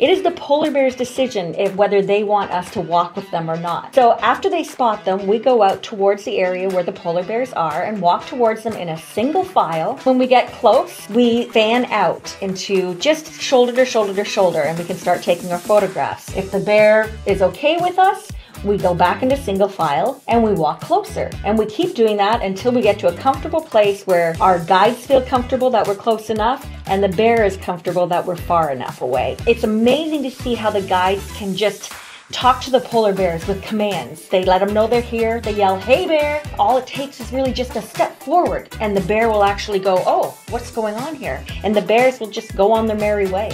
It is the polar bear's decision if whether they want us to walk with them or not. So after they spot them, we go out towards the area where the polar bears are and walk towards them in a single file. When we get close, we fan out into just shoulder to shoulder to shoulder and we can start taking our photographs. If the bear is okay with us, we go back into single file and we walk closer. And we keep doing that until we get to a comfortable place where our guides feel comfortable that we're close enough and the bear is comfortable that we're far enough away. It's amazing to see how the guides can just talk to the polar bears with commands. They let them know they're here. They yell, hey bear. All it takes is really just a step forward and the bear will actually go, oh, what's going on here? And the bears will just go on their merry way.